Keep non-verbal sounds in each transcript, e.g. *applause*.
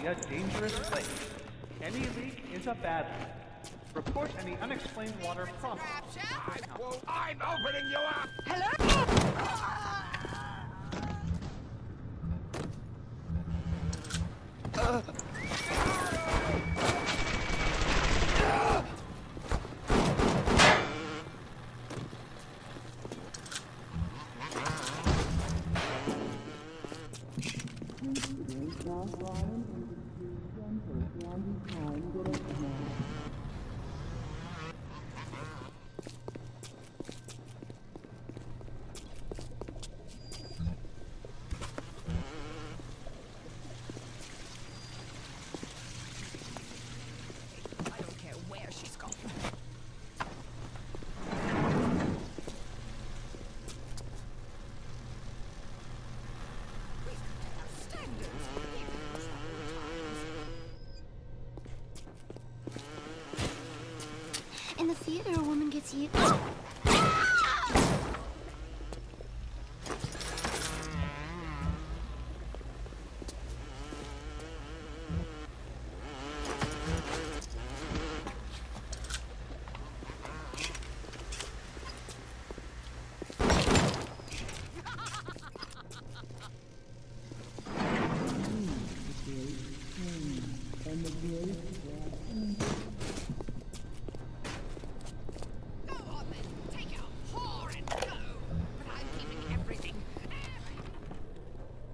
be a dangerous place. Any leak is a bad leak. Report any unexplained water problems. I'm opening you up! I don't care where she's gone. In the theater, a woman gets you. Go on then, take your whore and go. But I'm keeping everything.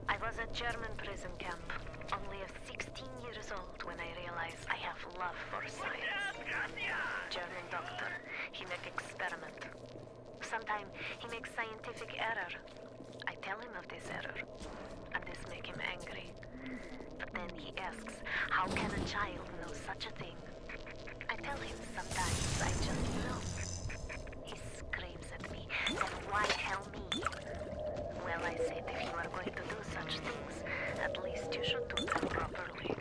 I was at German prison camp, only a 16 years old when I realized I have love for science. German doctor, he make experiment. Sometimes he makes scientific error. I tell him of this error, and this make him angry. But then he asks, how can a child know such a thing? I tell him sometimes I just know. He screams at me, then why tell me? Well, I said if you are going to do such things, at least you should do them properly.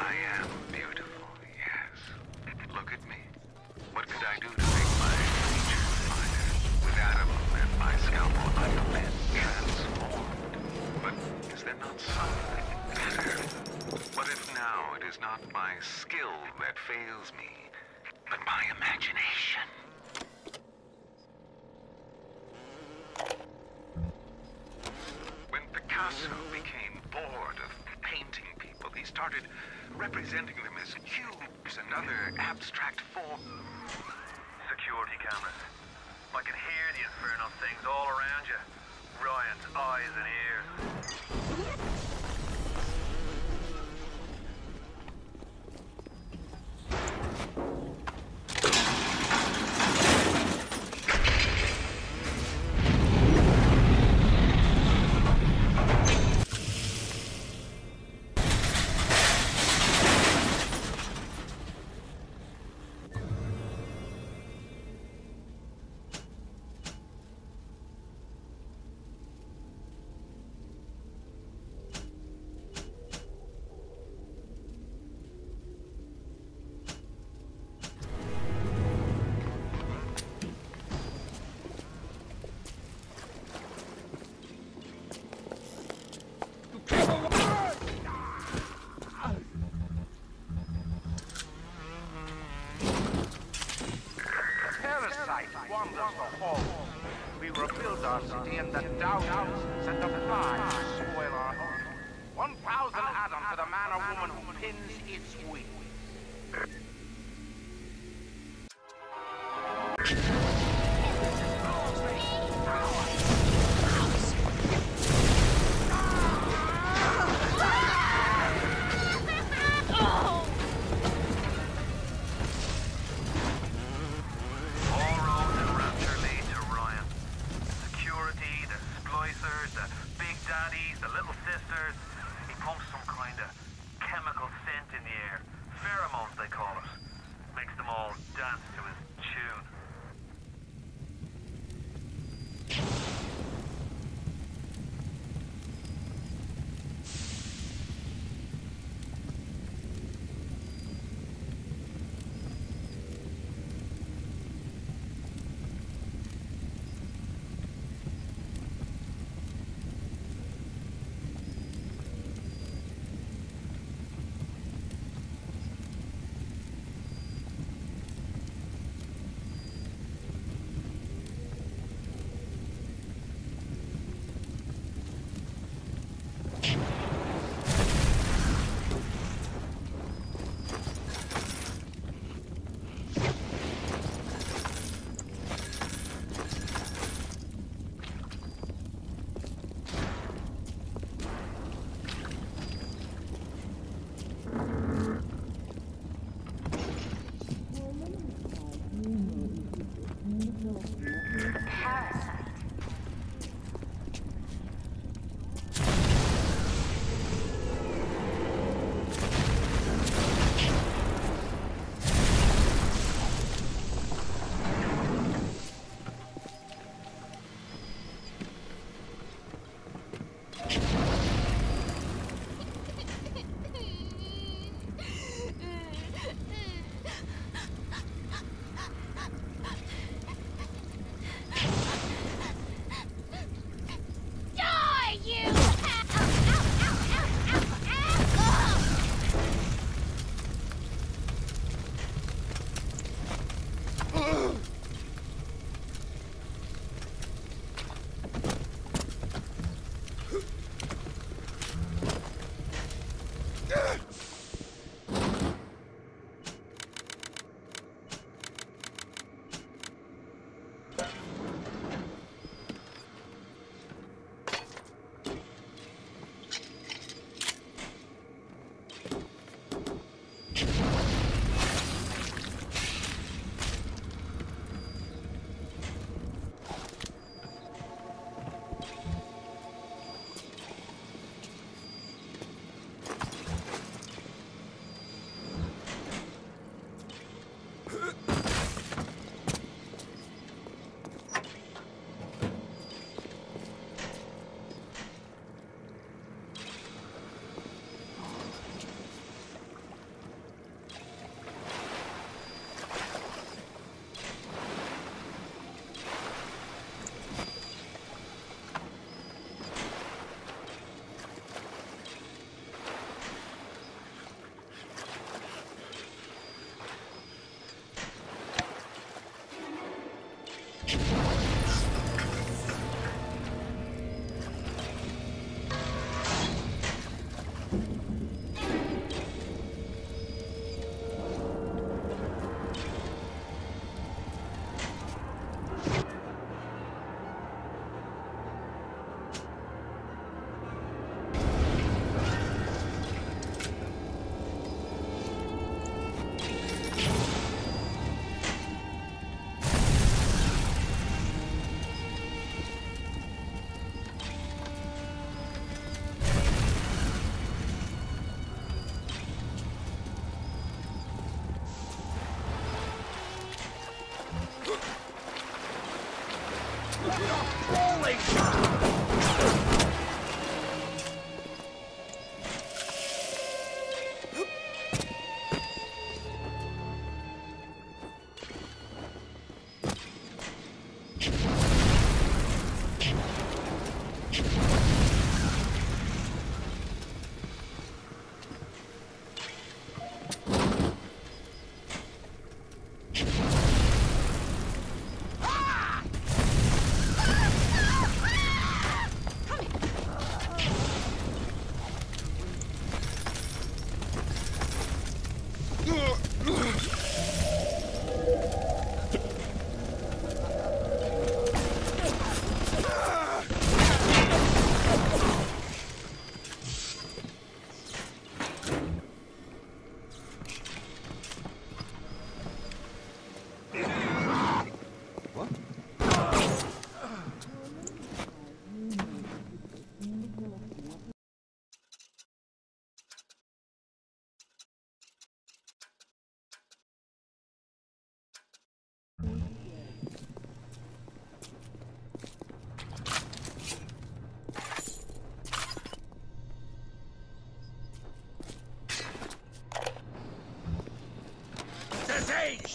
I am beautiful, yes. Look at me. What could I do to make my features finer? With Adam and my scalpel, I have been transformed. But is there not something better? What if now it is not my skill that fails me, but my imagination? When Picasso became bored of painting people, he started representing them as cubes and other abstract forms. Security cameras. I can hear the infernal things all around you. Ryan's eyes and ears. We rebuild our city and the downlands and the flies spoil our home. One thousand atoms to the man or woman who pins its wings.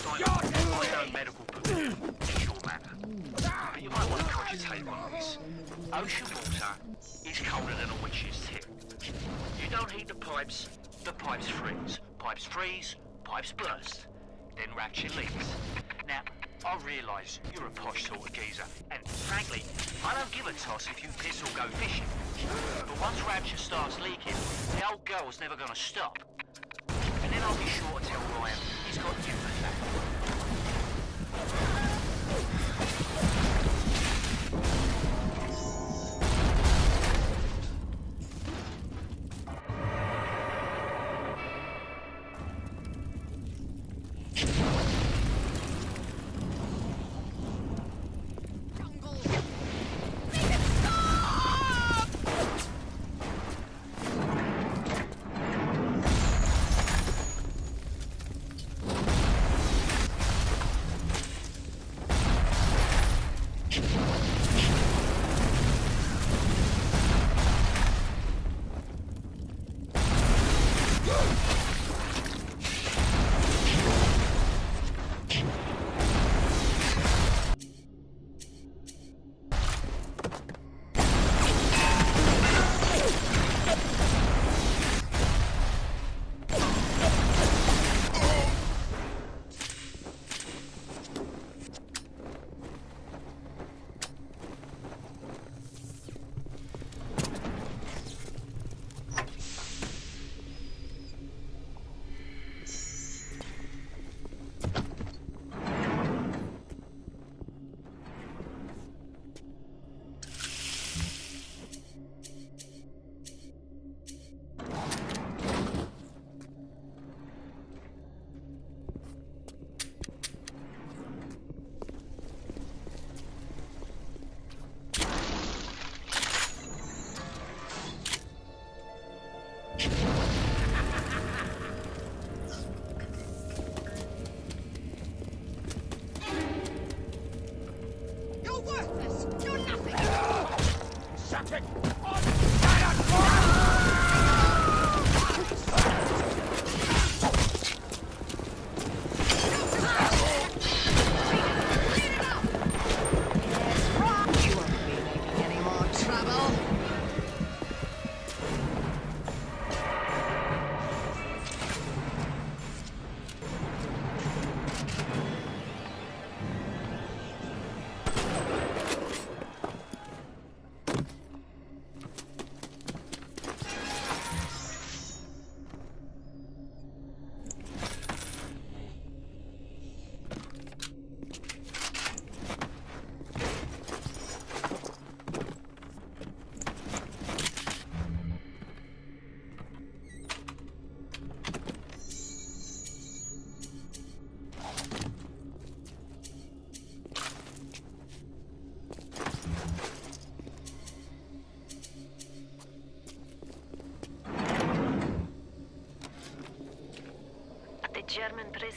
It's your matter. You might want to cogitate on this. Ocean water is colder than a witch's tip. You don't heat the pipes, the pipes freeze. Pipes freeze, pipes burst. Then Rapture leaks. Now, I realise you're a posh sort of geezer, and frankly, I don't give a toss if you piss or go fishing. But once Rapture starts leaking, the old girl's never gonna stop. And then I'll be sure to tell Ryan he's got you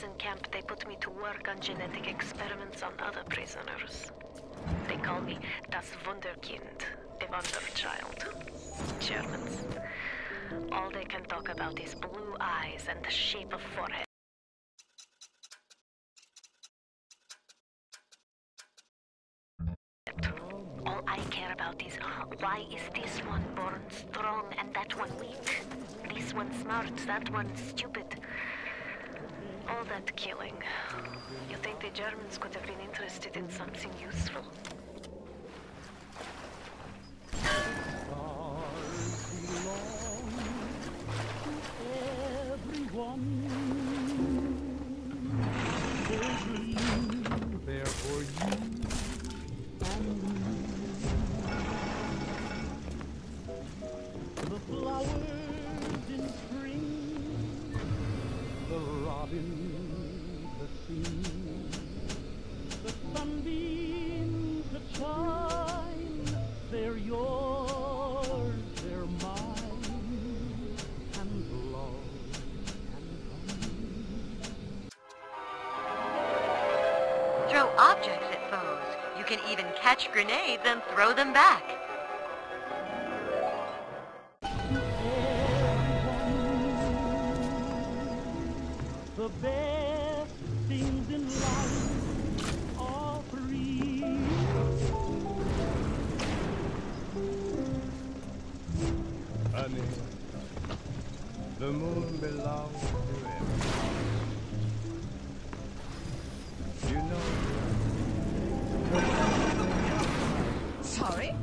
prison camp, they put me to work on genetic experiments on other prisoners. They call me Das Wunderkind, the wonder child. Germans. All they can talk about is blue eyes and the shape of forehead. All I care about is why is this one born strong and that one weak? This one smart, that one stupid. All that killing. You think the Germans could have been interested in something useful? flowers in spring, the robin the sunbeams that shine, they're yours, they're mine, and love Throw objects at foes. You can even catch grenades and throw them back.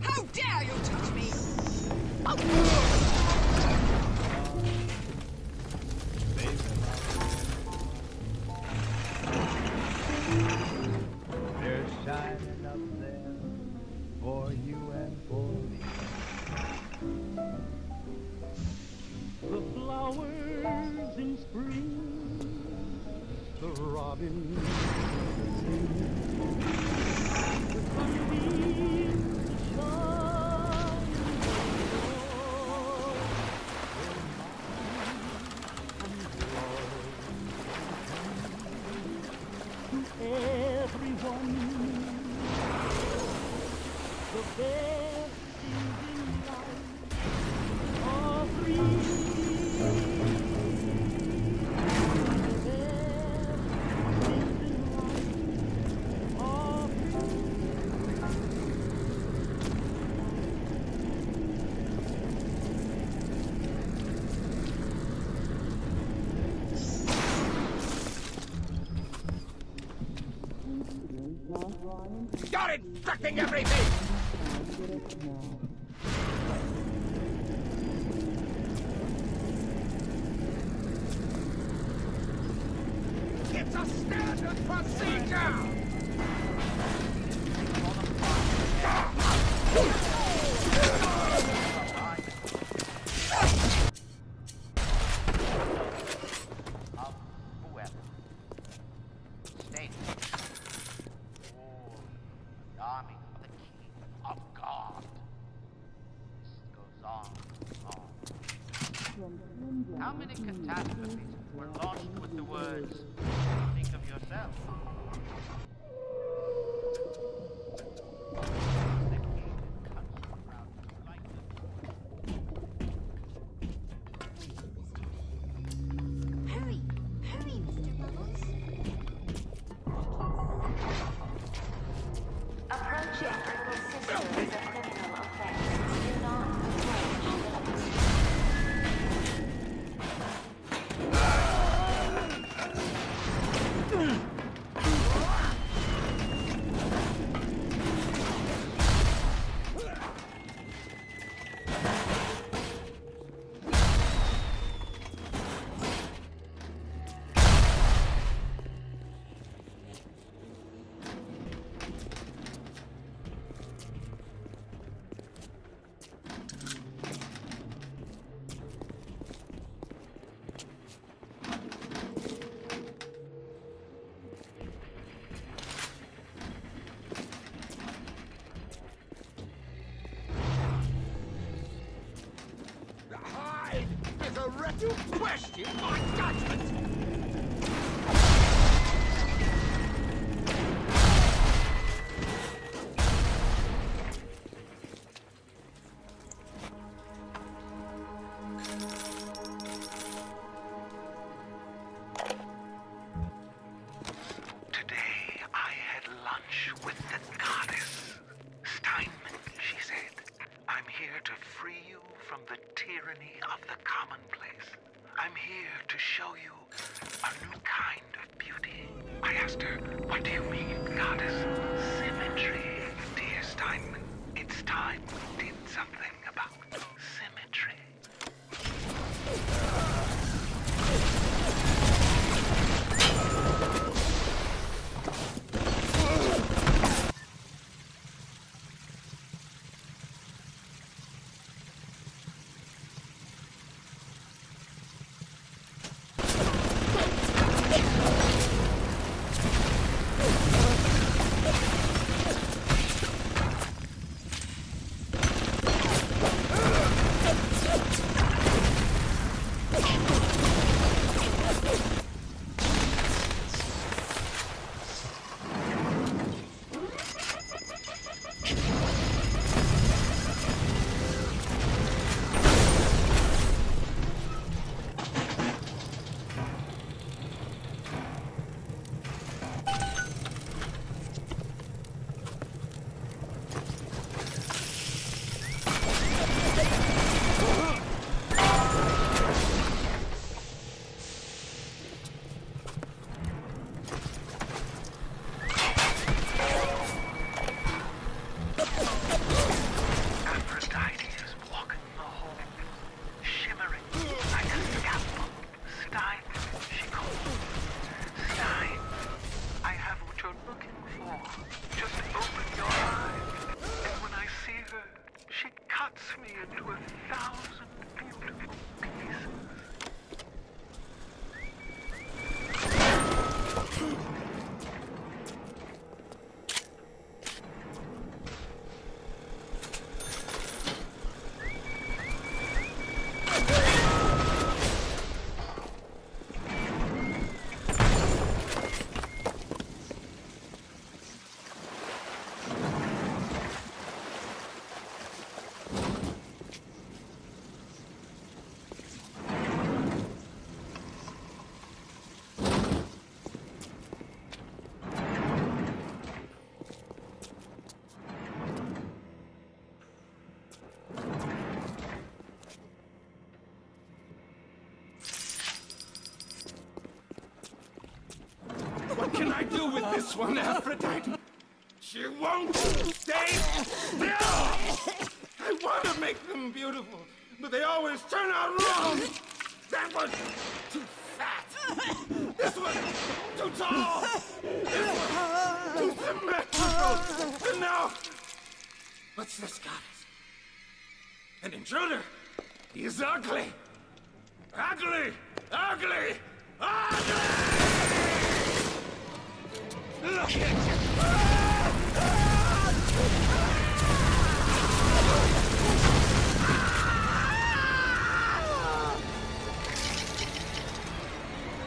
How dare you touch me? You're infecting everything! question my judgment! With this one, Aphrodite? She won't stay still! I want to make them beautiful, but they always turn out wrong! That was too fat! This one too tall! This one too symmetrical! And now, what's this goddess? An intruder! He's ugly! Ugly! Ugly! Ugly! Look at you!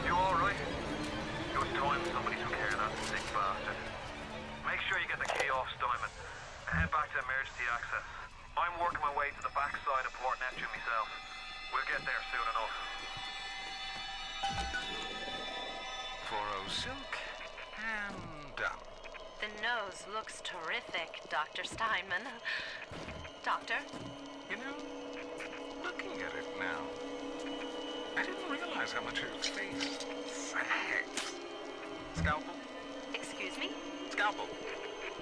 You alright? It was time somebody took care that sick bastard. Make sure you get the key off Steinman. Head back to emergency access. I'm working my way to the backside of Port Neptune myself. We'll get there soon enough. Done. The nose looks terrific, Dr. Steinman. Doctor? You know, looking at it now, I didn't realize how much face sags. Scalpel? Excuse me? Scalpel.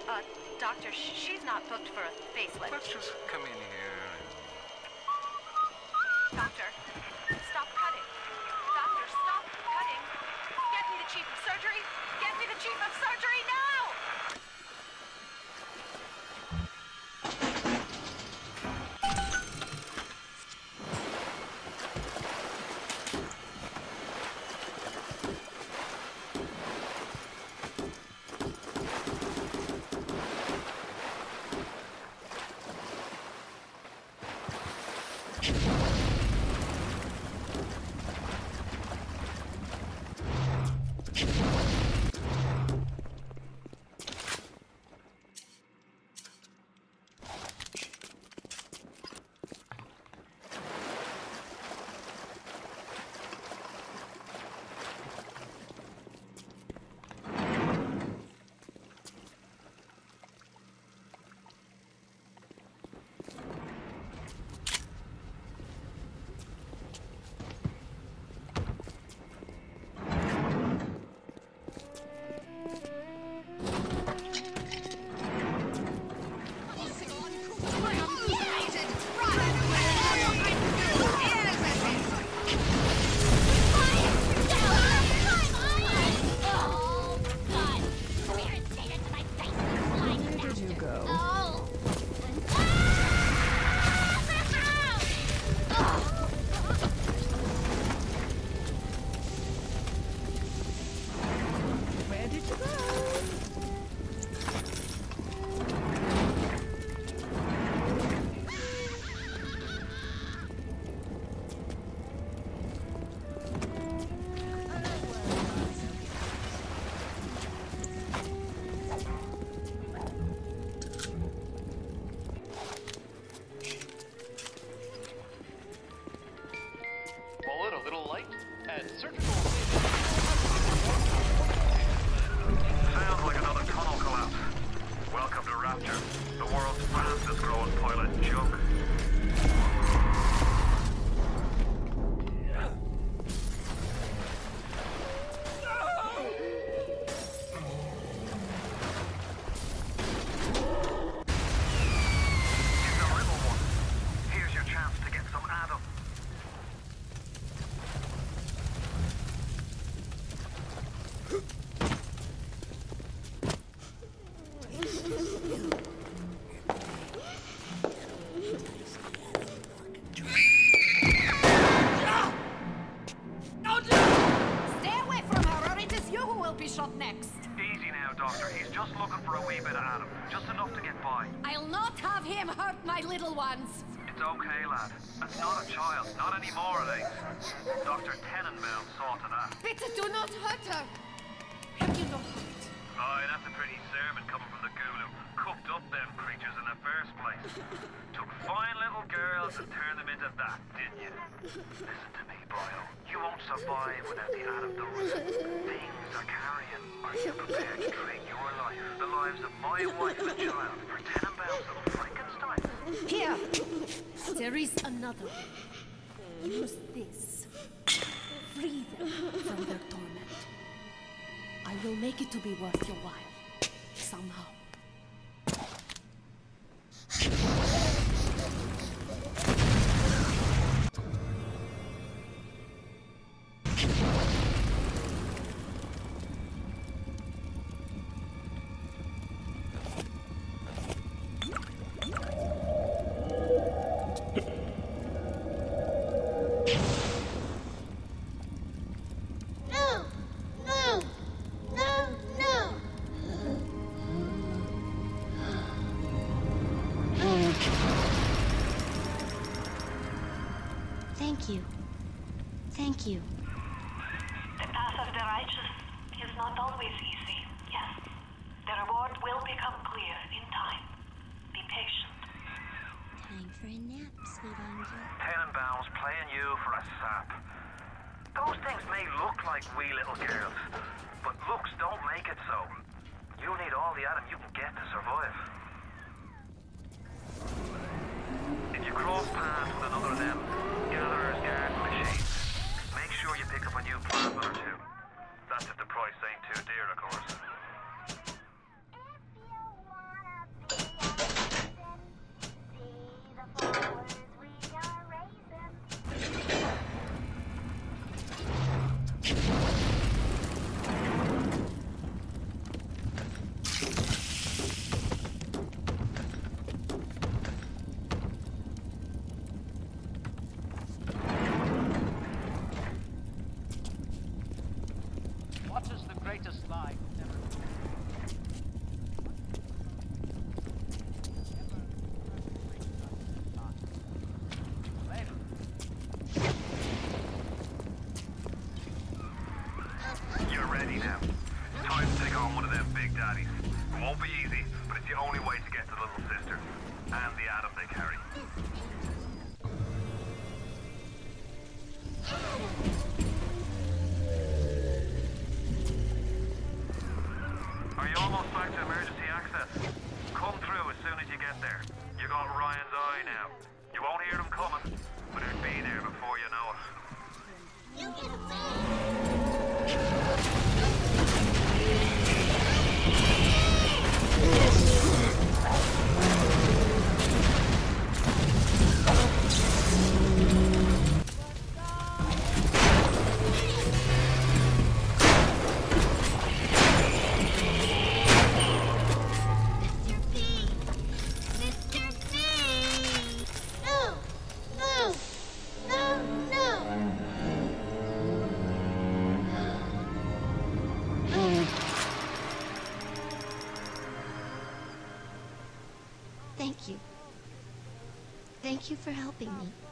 Uh, Doctor, sh- she's not booked for a facelift. Let's just come in here and... Doctor, for a wee bit of Adam. Just enough to get by. I'll not have him hurt my little ones. It's okay, lad. That's not a child. Not anymore, least. Dr. Tenenbaum saw to that. Bitte do not hurt her. Have you no heart? Aye, that's a pretty sermon coming from the ghoul who cooked up them creatures in the first place. *laughs* Took fine little girls and turned them into that, didn't you? Listen to me, boyo. You won't survive without the Adam doors. Things are carrying. Are you prepared to trade your life, the lives of my wife and child, for ten Tenenbaum's little Frankenstein? Here. There is another. Use this. Free them from their torment. I will make it to be worth your while. Somehow. Thank you. Thank you. The path of the righteous is not always easy, yes. The reward will become clear in time. Be patient. Time for a nap, sweet angel. Tenenbaum's playing you for a sap. Those things may look like wee little girls, but looks don't make it so. You need all the Adam you can get to survive. If you cross paths with another of them, Gatherer's Garden machines, make sure you pick up a new plant or two. That's if the price ain't too dear, of course. Are you almost you for helping me.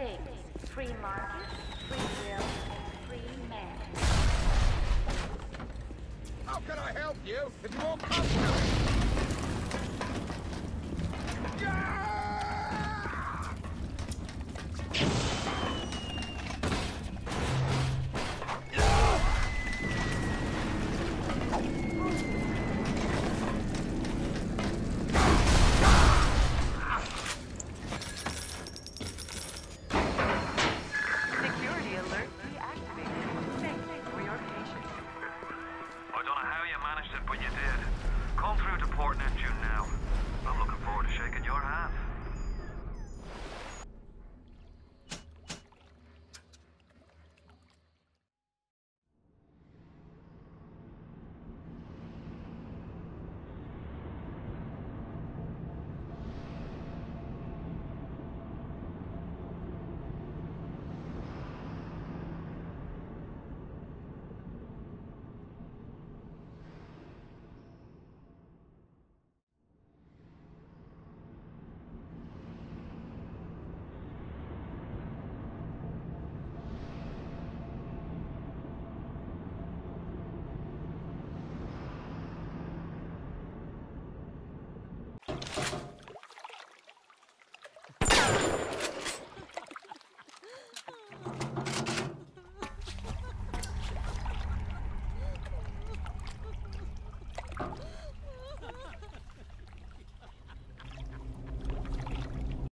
Things. Free market, free will, and free man. How can I help you if you won't?